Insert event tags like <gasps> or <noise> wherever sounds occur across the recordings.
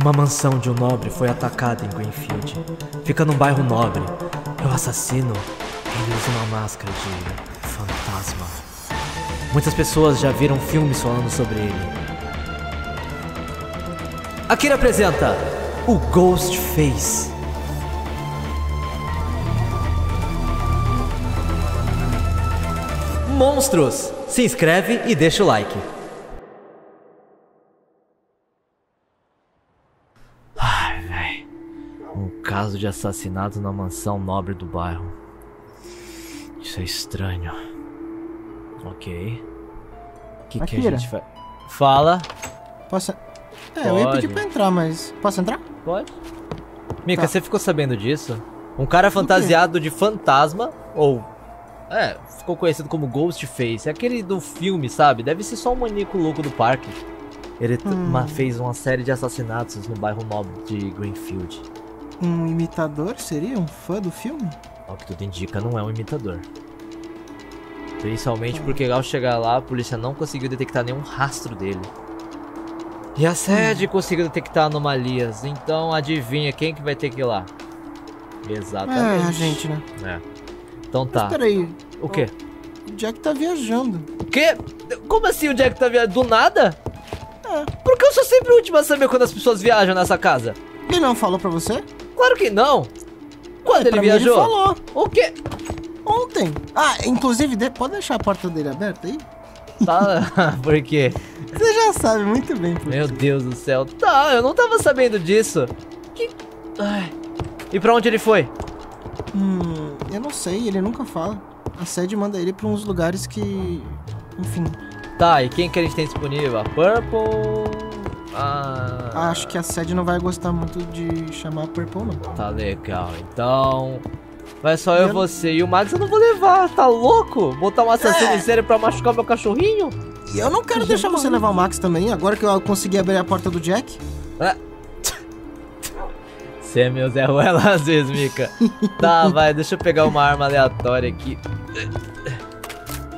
Uma mansão de um nobre foi atacada em Greenfield. Fica num bairro nobre. E o assassino, ele usa uma máscara de fantasma. Muitas pessoas já viram filmes falando sobre ele. Akira apresenta o Ghostface. Monstros! Se inscreve e deixa o like. Ai, véi. Um caso de assassinato na mansão nobre do bairro. Isso é estranho. Ok. O que, que a gente faz? Fala. Posso. É, eu ia pedir Pode. pra entrar, mas. Posso entrar? Pode. Mika, Tá. você ficou sabendo disso? Um cara fantasiado de fantasma, ou. É, ficou conhecido como Ghostface. É aquele do filme, sabe? Deve ser só um maníaco louco do parque. Ele Hum. uma- fez uma série de assassinatos no bairro nobre de Greenfield. Um imitador seria? Um fã do filme? Ao que tudo indica, não é um imitador. Principalmente porque ao chegar lá, a polícia não conseguiu detectar nenhum rastro dele. E a sede conseguiu detectar anomalias, então adivinha quem que vai ter que ir lá? Exatamente. É, a gente, né? É. Então tá. Mas peraí, O quê? o Jack tá viajando. O quê? Como assim o Jack tá viajando? Do nada? É. Porque eu sou sempre o último a saber quando as pessoas viajam nessa casa. Ele não falou pra você? Claro que não. Quando É, ele viajou? Ele falou. O quê? Ontem. Ah, inclusive, de- pode deixar a porta dele aberta aí? Tá. <laughs> Por quê? Você já sabe muito bem, pô. Meu Deus do céu. Tá, eu não tava sabendo disso. Que. Ai. E pra onde ele foi? Hum, eu não sei, ele nunca fala. A sede manda ele pra uns lugares que. Enfim, Tá, e quem que a gente tem disponível? A Purple. Ah. acho que a sede não vai gostar muito de chamar a Purple, não. Tá legal, então. Vai só eu e Eu- você. E o Max eu não vou levar, tá louco? Botar um assassino É. em série pra machucar meu cachorrinho? E eu não quero deixar você levar o Max também, agora que eu consegui abrir a porta do Jack. <laughs> Você é meu Zé Ruela <laughs> às vezes, Mika. tá, vai, deixa eu pegar uma arma aleatória aqui.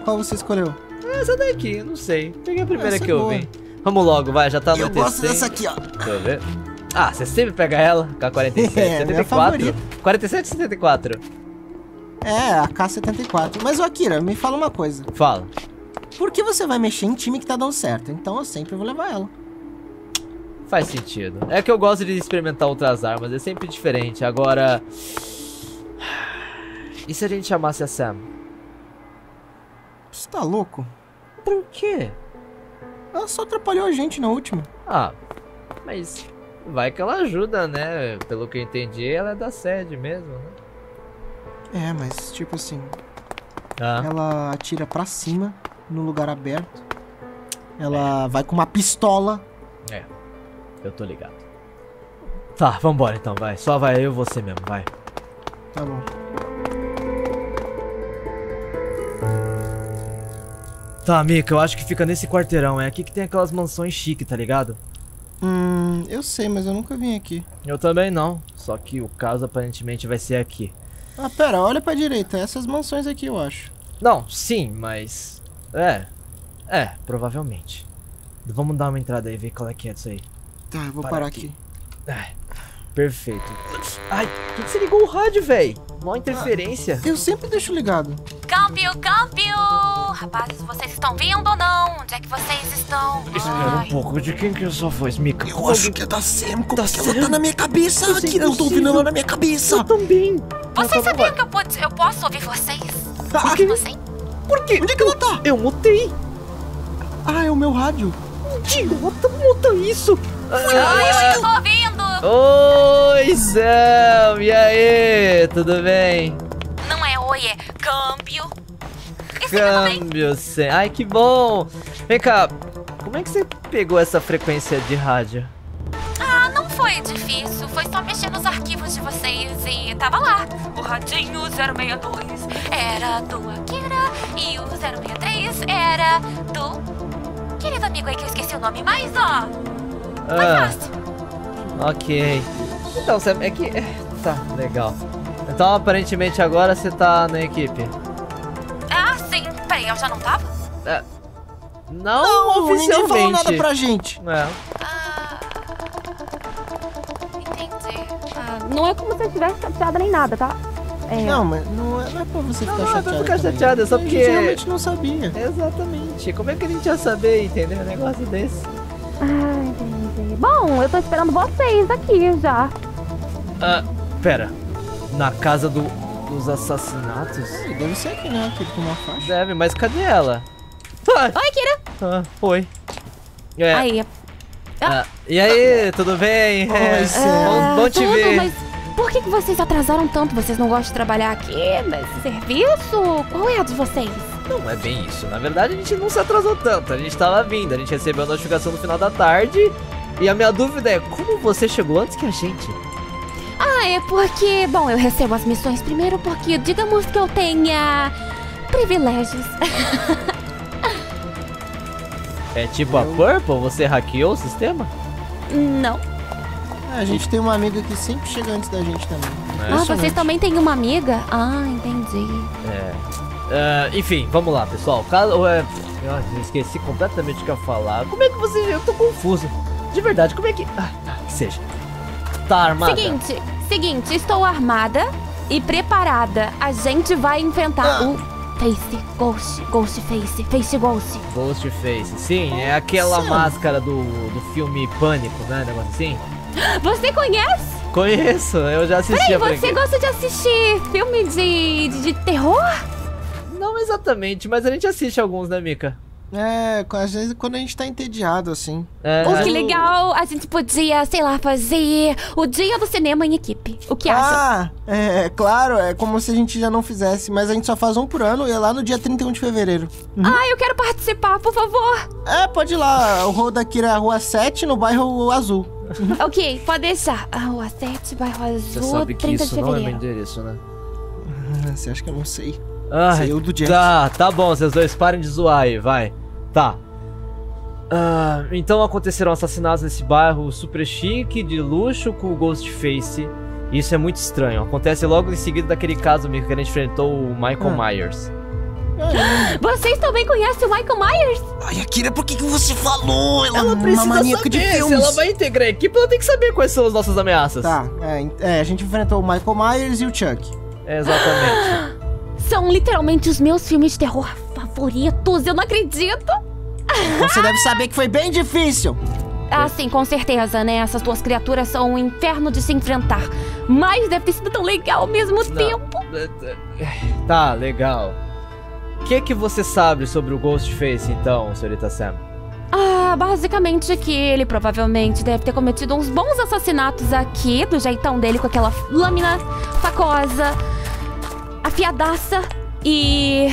Qual você escolheu? Essa daqui, eu não sei. Peguei a primeira Essa que é eu boa. vi. Vamos logo, vai, já tá eu anoitecendo. gosto dessa aqui, ó. Deixa eu ver. Ah, você sempre pega ela, K-47, <laughs> É, minha 74. favorita. 47 74. É, a K-74. Mas, ô Akira, me fala uma coisa. Fala. Por que você vai mexer em time que tá dando certo? Então eu sempre vou levar ela. Faz sentido. É que eu gosto de experimentar outras armas, é sempre diferente. Agora. E se a gente chamasse a Sam? Você tá louco? Por quê? Ela só atrapalhou a gente na última. Ah, mas vai que ela ajuda, né? Pelo que eu entendi, ela é da sede mesmo, né? É, mas tipo assim, Ah, ela atira pra cima, no lugar aberto. Ela vai com uma pistola. é. Eu tô ligado. Tá, vambora então, vai. Só vai eu e você mesmo, vai. Tá bom. Tá, Mika, eu acho que fica nesse quarteirão. É aqui que tem aquelas mansões chique, tá ligado? Hum, eu sei, mas eu nunca vim aqui. Eu também não. Só que o caso aparentemente vai ser aqui. Ah, pera, olha pra direita. Essas mansões aqui, eu acho. Não, sim, mas. É. É, provavelmente. Vamos dar uma entrada aí e ver qual é que é disso aí. Tá, eu vou Para parar aqui. aqui. É, perfeito. Ai, por que você ligou o rádio, véi? Mó interferência. Eu sempre deixo ligado. Câmbio, câmbio! Rapazes, vocês estão vindo ou não? Onde é que vocês estão? Ai, pouco de quem que é essa voz, Mika. Eu acho que é da Sam, porque Sam? ela tá na minha cabeça. Eu sei, Aqui, eu eu tô ouvindo sei. ela na minha cabeça. Eu também. vocês sabiam que eu, pode- eu posso ouvir vocês? Ah, Mesmo assim? Por quê? Onde é que ela tá? Eu mutei. Ah, é o meu rádio. Idiota, muta isso. Ai, eu tô ouvindo! Oi, Sam. E aí, tudo bem? Câmbio, Sam. Ai, que bom. Vem cá, como é que você pegou essa frequência de rádio? Ah, não foi difícil. Foi só mexer nos arquivos de vocês e tava lá. O radinho 062 era do Akira e o 063 era do... Querido amigo aí que eu esqueci o nome, mas ó, foi Ah, fácil. ok. Então, é que... é, Tá, legal. Então, aparentemente, agora você tá na equipe. Ah. Peraí, eu já não tava? Não, ninguém oficialmente. falou nada pra gente. É. Ah, não é como se eu estivesse chateada nem nada, tá? É, Não, mas não é, não é pra você Não, ficar não, é pra ficar também. chateado, é só A gente porque- realmente não sabia. Exatamente. Como é que a gente ia saber, entendeu? Um negócio desse. Ah, entendi. Bom, eu tô esperando vocês aqui já. Ah, pera. Na casa do, dos assassinatos? Deve ser aqui, né? Aquele com uma faixa. Deve, mas cadê ela? Ah, Oi, Kira. ah, oi. É, Aí, ah, e aí, tudo bem? Oi, É, bom, bom te tudo, ver. mas por que, que vocês atrasaram tanto? Vocês não gostam de trabalhar aqui nesse serviço? Qual é a de vocês? Não é bem isso. Na verdade, a gente não se atrasou tanto. A gente tava vindo. A gente recebeu a notificação no final da tarde. E a minha dúvida é, como você chegou antes que a gente? Ah, é porque, bom, eu recebo as missões primeiro porque digamos que eu tenha privilégios. <laughs> É tipo a Purple? Você hackeou o sistema? Não. É, a gente tem uma amiga que sempre chega antes da gente também. Ah, Impressionante. vocês também têm uma amiga? Ah, entendi. É. Ah, enfim, vamos lá, pessoal. Caso, é, eu esqueci completamente o que eu ia falar. Como é que você. Eu tô confuso. De verdade, como é que. Ah, tá, que seja. Tá armada? Seguinte, seguinte, estou armada e preparada. A gente vai enfrentar Ah. o Face, Ghost, Ghost Face, Face Ghost. Ghostface. Sim, é aquela Sim. máscara do, do filme Pânico, né? Negócio assim. <gasps> Você conhece? Conheço, eu já assisti Peraí, a você gosta de assistir filme de, de, de terror? Não exatamente, mas a gente assiste alguns, né, Mika? É, às vezes quando a gente tá entediado, assim. É, Oh, que legal! A gente podia, sei lá, fazer o dia do cinema em equipe. O que acha? Ah, é, claro, é como se a gente já não fizesse, mas a gente só faz um por ano e é lá no dia 31 de fevereiro. Ah, eu quero participar, por favor. É, pode ir lá, o rua daqui é a rua 7, no bairro Azul. <laughs> ok, pode deixar. Ah, Rua 7, bairro Você Azul, sabe que 30 isso de não é meu fevereiro. endereço, né? Ah, Você acha que eu não sei? Sei o do Jack. Tá, tá bom, vocês dois parem de zoar aí, vai. Tá. Ah, então aconteceram assassinatos nesse bairro super chique, de luxo, com o Ghostface. E Isso é muito estranho. Acontece logo em seguida daquele caso Mika, que a gente enfrentou o Michael Ah. Myers. <gasps> Vocês também conhecem o Michael Myers? Ai, Akira, por que, que você falou? Ela, Ela é precisa uma maníaca saber, de se filmes. ela vai integrar a equipe, ela tem que saber quais são as nossas ameaças. Tá, é, é, a gente enfrentou o Michael Myers e o Chuck. É, <gasps> exatamente. São literalmente os meus filmes de terror favoritos, eu não acredito. Você deve saber que foi bem difícil. <laughs> Ah, sim, com certeza, né? Essas duas criaturas são um inferno de se enfrentar. Mas deve ter sido tão legal ao mesmo tempo. tá, legal. O que que você sabe sobre o Ghostface, então, senhorita Sam? Ah, basicamente que ele provavelmente deve ter cometido uns bons assassinatos aqui, do jeitão dele, com aquela lâmina facosa, afiadaça. E.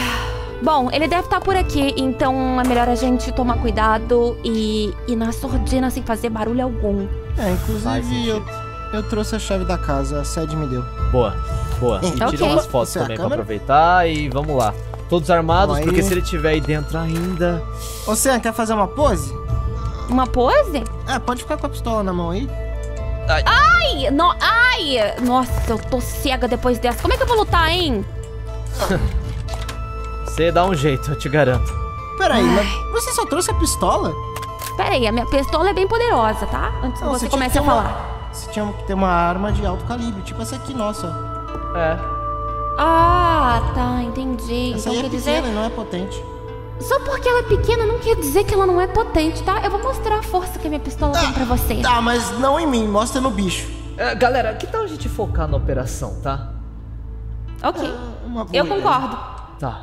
Bom, ele deve estar por aqui, então é melhor a gente tomar cuidado e ir na sordina sem fazer barulho algum. É, inclusive eu, eu trouxe a chave da casa, a sede me deu. Boa, boa. E Ok. tira umas fotos Isso é também pra câmera? aproveitar e vamos lá. Todos armados, aí. porque se ele estiver aí dentro ainda. Ô, Sam, quer fazer uma pose? Uma pose? É, pode ficar com a pistola na mão aí. Ai, no, ai! Nossa, eu tô cega depois dessa. Como é que eu vou lutar, hein? <laughs> Você dá um jeito, eu te garanto. Peraí, Ai. mas você só trouxe a pistola? Pera aí, a minha pistola é bem poderosa, tá? Antes que você tinha comece a uma- falar. Você tinha que ter uma arma de alto calibre, tipo essa aqui, nossa. É. Ah, tá, entendi. Essa então aí é pequena dizer. e não é potente. Só porque ela é pequena não quer dizer que ela não é potente, tá? Eu vou mostrar a força que a minha pistola tem pra você. Tá, mas não em mim, mostra no bicho. É, galera, que tal a gente focar na operação, tá? Ok. Uma boa Eu ideia. concordo. Tá.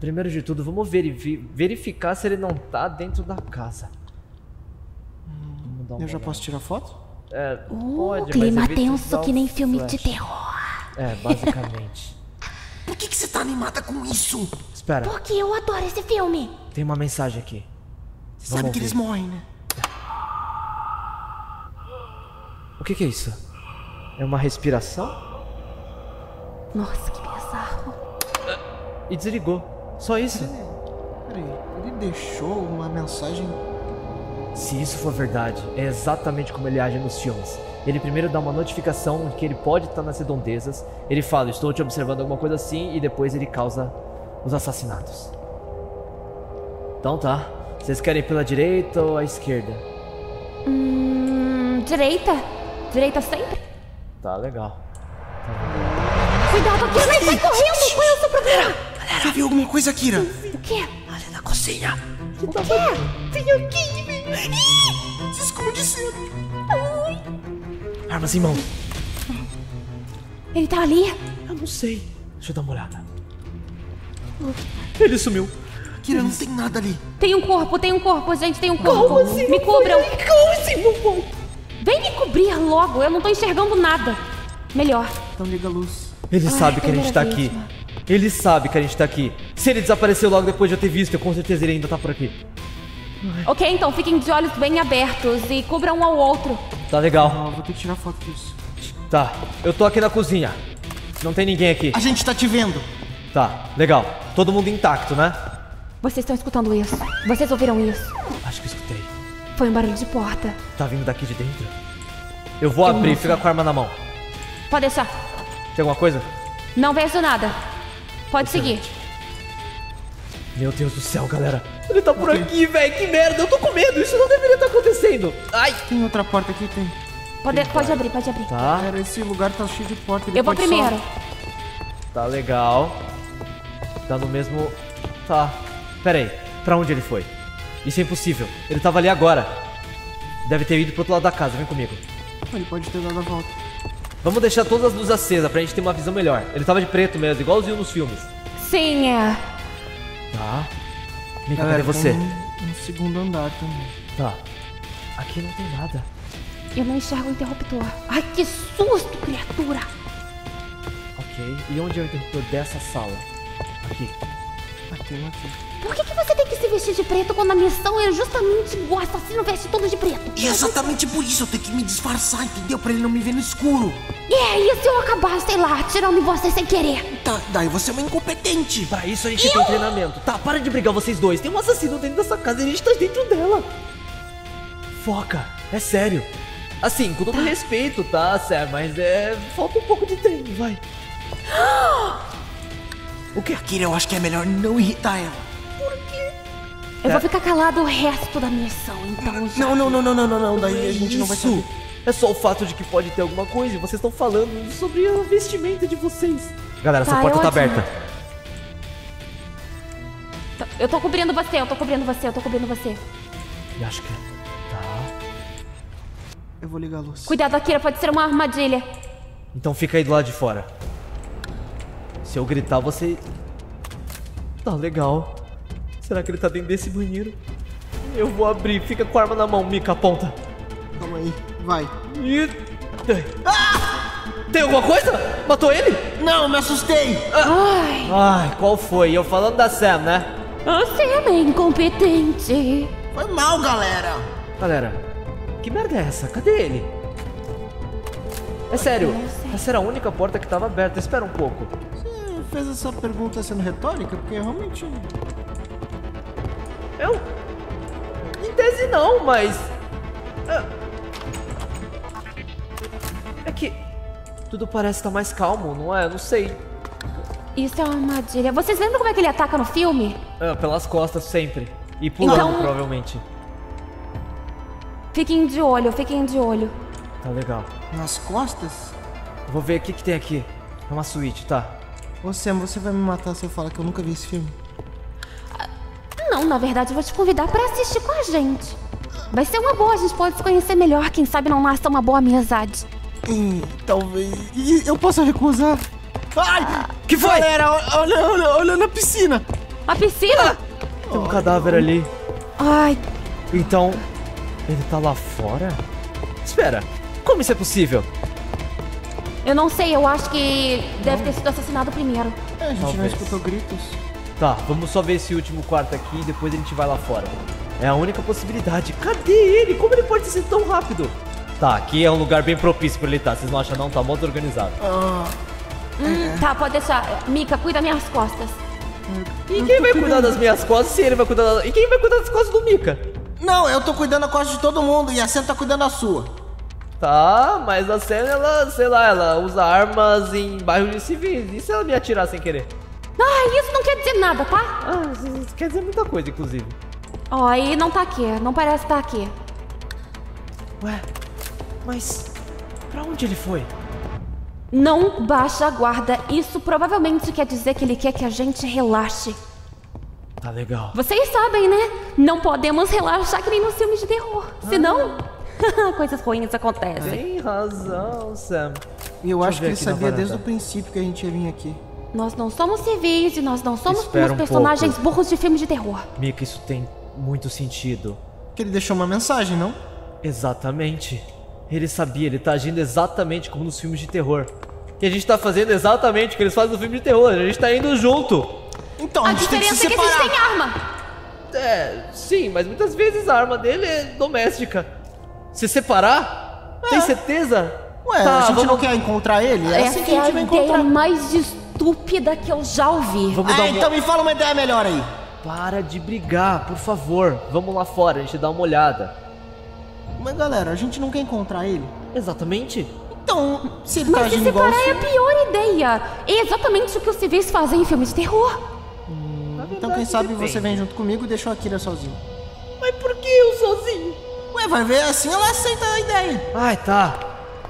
Primeiro de tudo, vamos verifi- verificar se ele não tá dentro da casa. Vamos dar uma Eu já olhada. posso tirar foto? É, Uh, pode, clima tenso que nem filme de flash. terror. É, basicamente. <laughs> Por que, que você tá animada com isso? Espera, Porque eu adoro esse filme. tem uma mensagem aqui. Você Vamos sabe que eles ouvir. morrem, né? O que, que é isso? É uma respiração? Nossa, que bizarro. E desligou. Só isso. Peraí, ele deixou uma mensagem. Se isso for verdade, é exatamente como ele age nos filmes. Ele primeiro dá uma notificação de que ele pode estar nas redondezas. Ele fala, estou te observando alguma coisa assim, e depois ele causa os assassinatos. Então tá. Vocês querem ir pela direita ou a esquerda? Hum. Direita? Direita sempre? Tá legal. Cuidado, Akira, não sai correndo! Qual é o seu problema? Você viu alguma coisa, Kira? O quê? Ali na cozinha. O quê? Vem. Ih, Se esconde cedo. Armas em mão. Ele tá ali? Eu não sei. Deixa eu dar uma olhada. Ele sumiu. Kira, não tem nada ali. Tem um corpo, tem um corpo, gente, tem um corpo. me cubram. Como assim, não foi? Vem me cobrir logo, eu não tô enxergando nada. Melhor. Então liga a luz. Ele Ai, sabe que a gente tá aqui. vítima. Ele sabe que a gente tá aqui. Se ele desapareceu logo depois de eu ter visto, eu com certeza ele ainda tá por aqui. Ok, então fiquem de olhos bem abertos e cubram um ao outro. Tá legal. Ó, vou ter que tirar foto disso. Tá, eu tô aqui na cozinha. Não tem ninguém aqui. A gente tá te vendo. Tá, legal. Todo mundo intacto, né? Vocês estão escutando isso? Vocês ouviram isso? Acho que escutei. Foi um barulho de porta. Tá vindo daqui de dentro? Eu vou abrir, não fica com a arma na mão. Pode deixar. Tem alguma coisa? Não vejo nada. Pode seguir. Meu Deus do céu, galera. Ele tá por aqui, velho. Que merda. Eu tô com medo. Isso não deveria estar acontecendo. Ai. Tem outra porta aqui, tem. Pode, pode abrir, pode abrir. Tá, Cara, esse lugar tá cheio de porta. ele Eu vou pode só- primeiro. tá legal. Tá no mesmo... Tá. Pera aí. Pra onde ele foi? Isso é impossível. Ele tava ali agora. Deve ter ido pro outro lado da casa. Vem comigo. Ele pode ter dado a volta. Vamos deixar todas as luzes acesas pra gente ter uma visão melhor. Ele tava de preto mesmo, igualzinho nos filmes. Sim, é. Tá. Mika, Galera, cadê você? um, um segundo andar também. Tá. Aqui não tem nada. Eu não enxergo o interruptor. Ai, que susto, criatura! Ok. E onde é o interruptor dessa sala? Aqui. Um aqui. Por que, que você tem que se vestir preto quando a missão é justamente o assassino veste todo de preto? E é exatamente por isso eu tenho que me disfarçar, entendeu? Pra ele não me ver no escuro. E é isso eu acabar, sei lá, atirando em você sem querer. Tá, daí você é uma incompetente. Pra isso a gente tem treinamento. Tá, para de brigar vocês dois. Tem um assassino dentro dessa casa e a gente tá dentro dela. Foca, é sério. Assim, com todo respeito, tá, Sam? Mas é. Falta um pouco de treino, vai. <gasps> O que? Akira, eu acho que é melhor não irritar ela. Eu vou ficar calado o resto da missão, então já. Não, não, não, não, não, não, não. Daí a gente não vai saber. É só o fato de que pode ter alguma coisa e vocês estão falando sobre a vestimenta de vocês. Galera, essa Tá, porta é tá ótimo. aberta. Eu tô cobrindo você, eu tô cobrindo você, eu tô cobrindo você. E acho que. Tá. Eu vou ligar a luz. Cuidado, Akira, pode ser uma armadilha. Então fica aí do lado de fora. Se eu gritar, você. Tá legal. Será que ele tá dentro desse banheiro? Eu vou abrir, fica com a arma na mão, Mika, aponta. Calma aí. Vai. E. Tem alguma coisa? Matou ele? Não, me assustei. Ai, Ai, qual foi? Eu falando da Sam, né? você é meio incompetente. Foi mal, galera. Galera, que merda é essa? Cadê ele? É sério, essa era a única porta que tava aberta. Espera um pouco. Você fez essa pergunta sendo retórica? Porque realmente. Eu? Em tese não, mas. É, é que. Tudo parece estar mais calmo, não é? Eu não sei. Isso é uma armadilha. Vocês lembram como é que ele ataca no filme? É, pelas costas sempre. E pulando, Então- provavelmente. Fiquem de olho, fiquem de olho. Tá legal. Nas costas? Vou ver o que, que tem aqui. É uma suíte, tá? Ô Sam, você vai me matar se eu falar que eu nunca vi esse filme? Não, na verdade, eu vou te convidar pra assistir com a gente. Vai ser uma boa, a gente pode se conhecer melhor. Quem sabe não nasça uma boa amizade. Hum, talvez. Eu posso recusar? Ai! Que foi? Galera, olha, olha, olha na piscina! A piscina? Tem um cadáver ali. Ai, Então, ele tá lá fora? Espera, como isso é possível? eu não sei, eu acho que deve ter sido assassinado primeiro. É, a gente não Talvez. escutou gritos. Tá, vamos só ver esse último quarto aqui e depois a gente vai lá fora. É a única possibilidade. Cadê ele? Como ele pode sido tão rápido? Tá, aqui é um lugar bem propício pra ele estar. Vocês não acham não? Tá muito organizado. Ah, Hum, tá, pode deixar. Mika, cuida minhas costas. E quem vai cuidar das minhas costas se ele vai cuidar da... E quem vai cuidar das costas do Mika? não, eu tô cuidando da costa de todo mundo e a Sam tá cuidando da sua. Tá, mas a Sam, ela, sei lá, ela usa armas em bairros de civis. E se ela me atirar sem querer? Ah, isso não quer dizer nada, tá? Ah, isso quer dizer muita coisa, inclusive. Ó, e não tá aqui, não parece estar aqui. Ué, mas pra onde ele foi? Não baixa a guarda. Isso provavelmente quer dizer que ele quer que a gente relaxe. Tá legal. Vocês sabem, né? Não podemos relaxar que nem nos filmes de terror. Senão, <laughs> coisas ruins acontecem. Tem razão, Sam. E eu acho que ele sabia desde o princípio que a gente ia vir aqui. Nós não somos civis e nós não somos Espera como um os personagens pouco. burros de filmes de terror. Mika, isso tem muito sentido. Que ele deixou uma mensagem, não? Exatamente. Ele sabia, ele tá agindo exatamente como nos filmes de terror. E a gente tá fazendo exatamente o que eles fazem no filme de terror. A gente tá indo junto. Então, a, A gente tem que se diferença é que a gente separar. tem arma. É, sim, mas muitas vezes a arma dele é doméstica. Se separar? Tem certeza? Ué, Tá, a gente vamos- não quer encontrar ele? É Essa assim que a é a gente vai ideia encontrar. mais estúpida que eu já ouvi. Vamos dar Ah, uma... então me fala uma ideia melhor aí. Para de brigar, por favor. Vamos lá fora, a gente dá uma olhada. Mas galera, a gente não quer encontrar ele. Exatamente? Então, se ele tá Mas se agindo igual... separar é a pior ideia. É exatamente o que os civis fazem em filmes de terror. Então quem sabe você vem junto comigo e deixa o Akira sozinho. Mas por que eu sozinho? Ué, vai ver assim ela aceita a ideia. Ai, tá.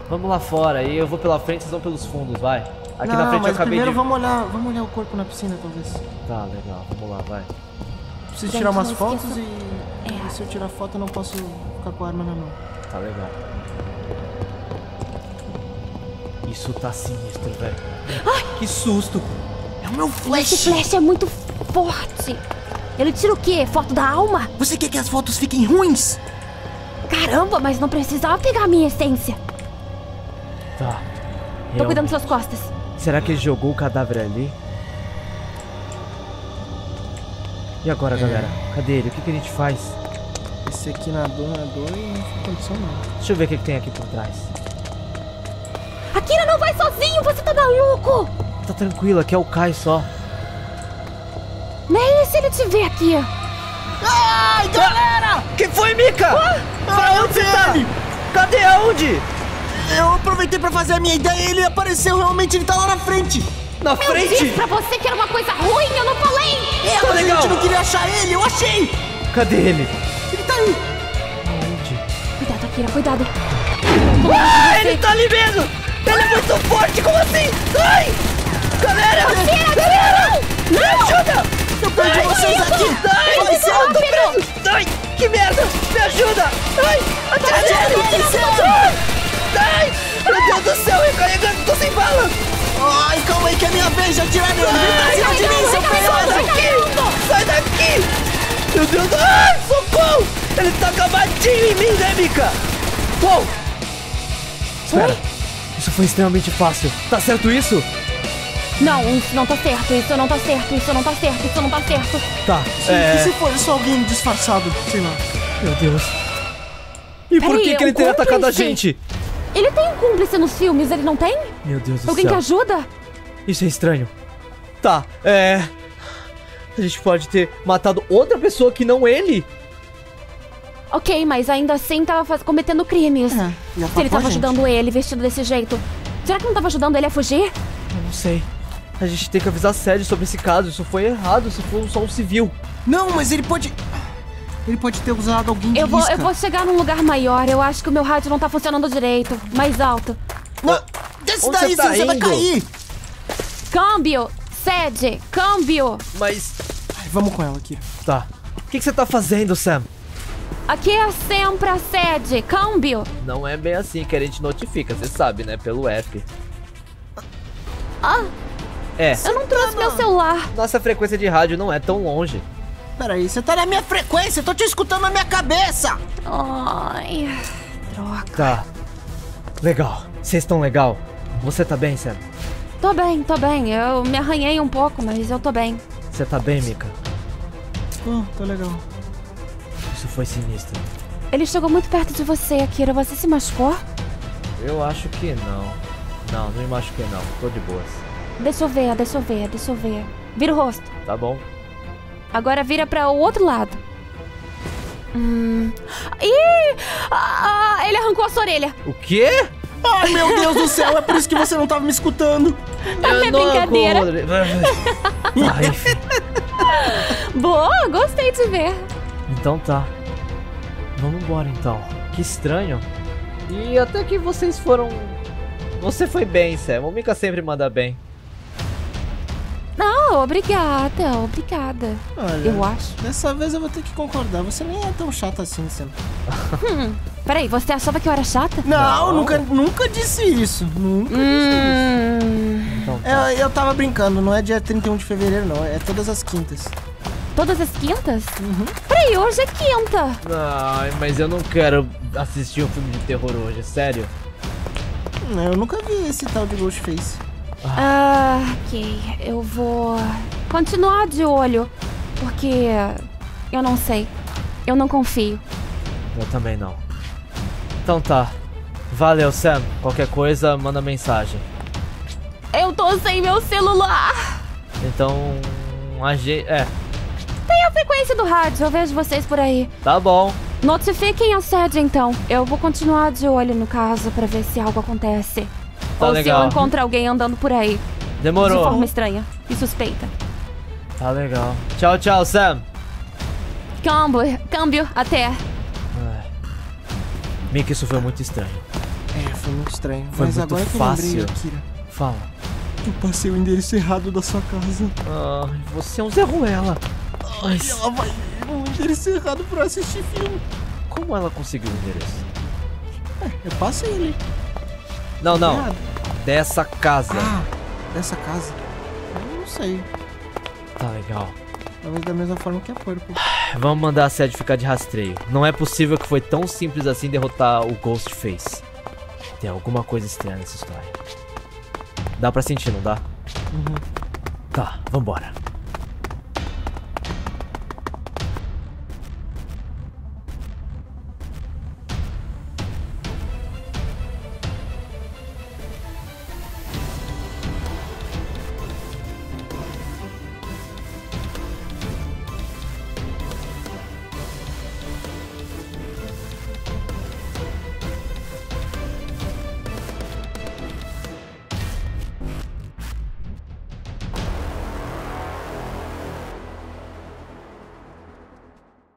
Vamos lá fora, e eu vou pela frente, vocês vão pelos fundos, vai. Aqui não, na frente eu mas acabei primeiro de... vamos olhar, vamos olhar o corpo na piscina, talvez. Tá, legal, vamos lá, vai. Preciso Gente, tirar umas fotos esqueça- e... É. e se eu tirar foto eu não posso ficar com a arma na mão. Tá legal. Isso tá sinistro, velho. Que susto! É o meu Esse flash é muito forte. Ele tira o quê? Foto da alma? Você quer que as fotos fiquem ruins? Caramba, mas não precisava pegar a minha essência. Tá. Tô cuidando Realmente. das suas costas. Será que ele jogou o cadáver ali? E agora, galera? Cadê ele? O que, que a gente faz? Esse aqui nadou, nadou e não foi condição não. Deixa eu ver o que, que tem aqui por trás. Akira, não vai sozinho, você tá maluco! Tá tranquilo, aqui é o Kai só. Nem se ele te ver aqui. Ai, galera! Que foi, Mika? Pra onde você tá? Cadê aonde? Eu aproveitei pra fazer a minha ideia e ele apareceu, realmente ele tá lá na frente. Na Eu frente? disse pra você que era uma coisa ruim, eu não falei! É, Tá mas a legal. gente não queria achar ele, eu achei! Cadê ele? Ele tá aí! Aonde? Cuidado, Akira, cuidado. Ah, ele tá ali mesmo! Ele é muito forte, como assim? Ai! Galera! Galera! Me ajuda! Eu perdi vocês aqui! Ai, eu tô preso! Ai, que merda! Me ajuda! Ai, atira nele! Ai! Ai, meu Deus do céu, recarregando, tô sem bala! Ai, calma aí que é minha vez de atirar nele! Vem pra cima de mim, seu Sai pelado! daqui! Sai daqui! Meu Deus do... Ai, socorro! Ele tá acabadinho em mim, né, Mika? Uou! Espera, isso foi extremamente fácil. Tá certo isso? Não, isso não tá certo, isso não tá certo, isso não tá certo, isso não tá certo. Tá, E é... se for só alguém disfarçado, sei lá. Meu Deus. E por Peraí, que, que é ele teria atacado a gente? Ele tem um cúmplice nos filmes, ele não tem? Meu Deus do Alguém céu. que ajuda? Isso é estranho. Tá, é... A gente pode ter matado outra pessoa que não ele? Ok, mas ainda assim tava faz- cometendo crimes. É, e Se ele tava gente. ajudando ele vestido desse jeito. Será que não tava ajudando ele a fugir? Eu não sei. A gente tem que avisar a sede sobre esse caso. Isso foi errado se for só um civil. Não, mas ele pode... Ele pode ter usado alguém de Eu vou, isca. eu vou chegar num lugar maior. Eu acho que o meu rádio não tá funcionando direito. Mais alto. Não, desce Onde daí, você tá você vai cair! Câmbio! Sede! Câmbio! Mas... Ai, vamos com ela aqui. Tá. O que, que você tá fazendo, Sam? Aqui é sempre a sede! Câmbio! Não é bem assim que a gente notifica, você sabe, né? Pelo F. Ah, É. eu não trouxe meu celular. Nossa frequência de rádio não é tão longe. Peraí, você tá na minha frequência, eu tô te escutando na minha cabeça! Ai. Droga. Tá. Legal. Vocês estão legal? Você tá bem, Sam? Tô bem, tô bem. Eu me arranhei um pouco, mas eu tô bem. Você tá bem, Mika? Oh, tá legal. Isso foi sinistro. Ele chegou muito perto de você, Akira. Você se machucou? Eu acho que não. Não, não me machuquei não. Tô de boas. Deixa eu ver, deixa eu ver, deixa eu ver. Vira o rosto. Tá bom? Agora vira pra o outro lado. Hum. Ih! Ah, ele arrancou a sua orelha. O quê? Ai, meu Deus do céu, é por isso que você não tava me escutando. É brincadeira. Tá, enfim. <laughs> Boa, gostei de ver. Então tá. Vamos embora então. Que estranho. E até que vocês foram Você foi bem, Sam. O Mika sempre manda bem. Não, obrigada, obrigada. Olha, Eu acho. dessa vez eu vou ter que concordar. Você nem é tão chata assim, Sam. Peraí, você achava que eu era chata? Não, Nunca, nunca disse isso. Nunca disse isso. Hum. Então tá. Eu, eu tava brincando, não é dia 31 de fevereiro, não. É todas as quintas. Todas as quintas? Peraí, hoje é quinta. Ai, mas eu não quero assistir um filme de terror hoje, sério. Hum, Eu nunca vi esse tal de Ghostface. Ah, ok. Eu vou continuar de olho. Porque eu não sei. Eu não confio. Eu também não. Então tá. Valeu, Sam. Qualquer coisa, manda mensagem. Eu tô sem meu celular. Então. A gente. É, Tem a frequência do rádio, eu vejo vocês por aí. tá bom. Notifiquem a sede então. Eu vou continuar de olho no caso pra ver se algo acontece. Tá Ou legal. se eu encontro alguém andando por aí. De Demorou. forma estranha e suspeita. Tá legal. Tchau, tchau, Sam. Câmbio, câmbio, até. Ai. Mika, isso foi muito estranho. É, foi muito estranho. Foi Mas muito agora que eu fácil. lembrei, Akira, Fala. eu passei o endereço errado da sua casa. Ai, você é um Zé Ruela. Ai, E ela vai no endereço errado pra assistir filme. como ela conseguiu o endereço? Eu passei ele. Não, não. Errado. Dessa casa. Ah, dessa casa. Eu não sei. Tá legal. Talvez da mesma forma que a Purple. <sighs> Vamos mandar a sede ficar de rastreio. Não é possível que foi tão simples assim derrotar o Ghostface. Tem alguma coisa estranha nessa história. Dá pra sentir, não dá? Tá, vambora.